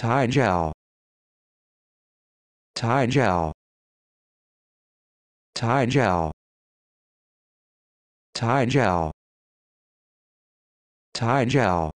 Tie gel. Tie gel. Tie gel. Tie gel. Tie gel.